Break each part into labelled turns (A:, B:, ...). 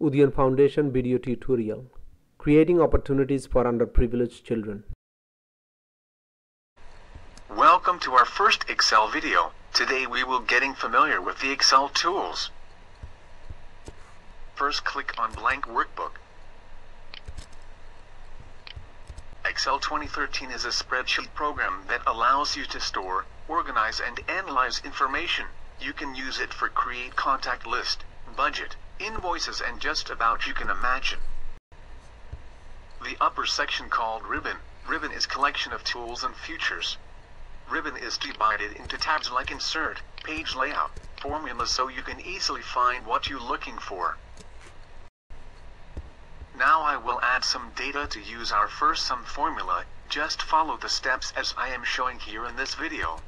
A: UDiON Foundation video tutorial Creating Opportunities for Underprivileged Children.
B: Welcome to our first Excel video. Today we will getting familiar with the Excel tools. First click on blank workbook. Excel 2013 is a spreadsheet program that allows you to store, organize and analyze information. You can use it for create contact list, budget, invoices and just about you can imagine. The upper section called ribbon. Ribbon is collection of tools and features. Ribbon is divided into tabs like insert, page layout, formula so you can easily find what you're looking for. Now I will add some data to use our first sum formula, just follow the steps as I am showing here in this video.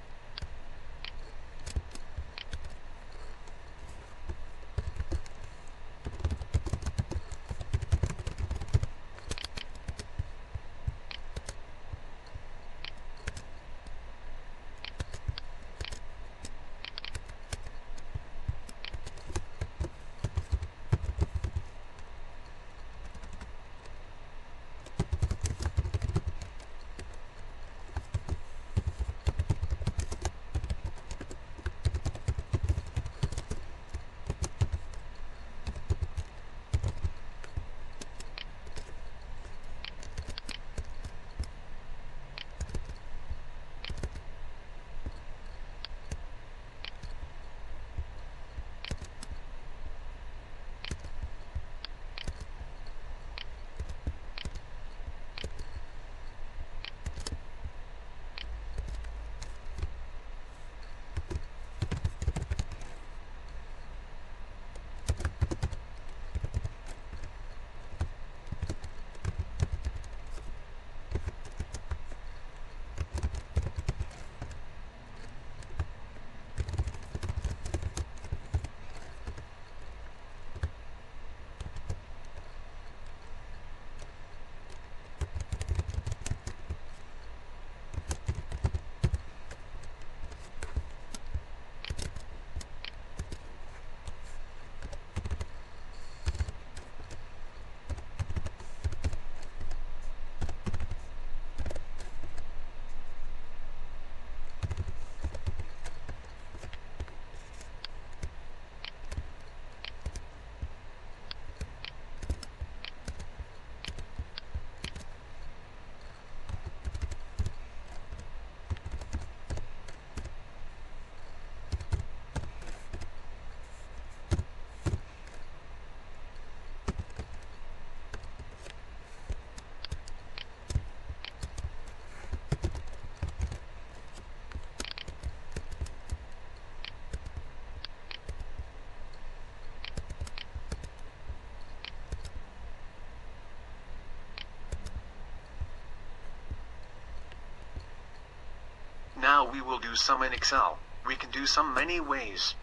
B: We will do sum in Excel. We can do sum many ways.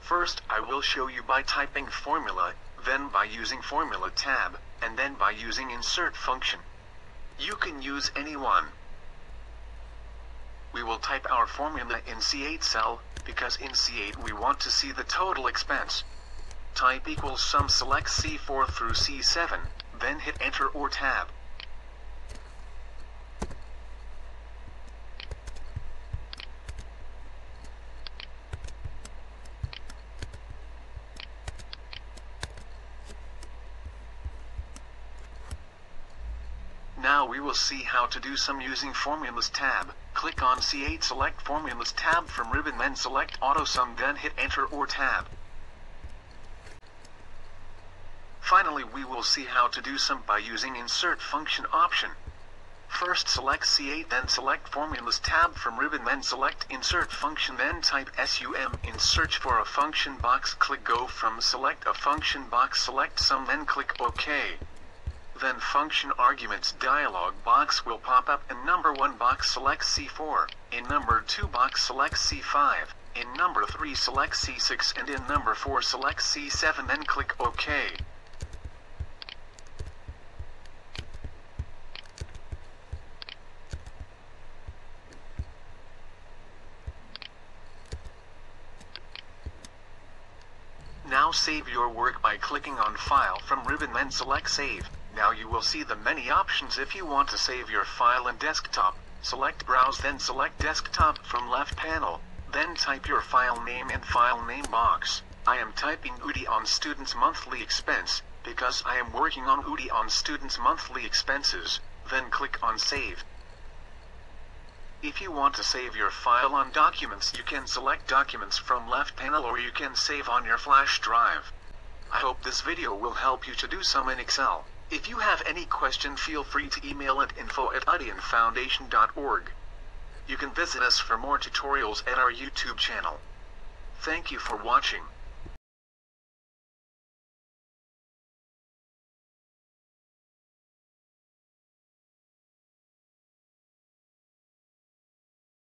B: First, I will show you by typing formula, then by using formula tab, and then by using insert function. You can use any one. We will type our formula in C8 cell, because in C8 we want to see the total expense. Type equals sum select C4 through C7, then hit enter or tab. Now we will see how to do sum using Formulas tab. Click on C8 Select Formulas tab from ribbon then select Auto Sum then hit Enter or tab. Finally we will see how to do sum by using Insert function option. First select C8 then select Formulas tab from ribbon then select Insert function then type SUM in search for a function box click go from select a function box select sum then click OK then function arguments dialog box will pop up in number 1 box select C4, in number 2 box select C5, in number 3 select C6 and in number 4 select C7 then click OK. Now save your work by clicking on File from ribbon then select Save. Now you will see the many options if you want to save your file in desktop. Select Browse then select Desktop from left panel. Then type your file name in file name box. I am typing UDiON students monthly expense because I am working on UDiON students monthly expenses. Then click on Save. If you want to save your file on documents you can select documents from left panel or you can save on your flash drive. I hope this video will help you to do sum in Excel. If you have any question feel free to email at info at udionfoundation.org. You can visit us for more tutorials at our YouTube channel. Thank you for watching.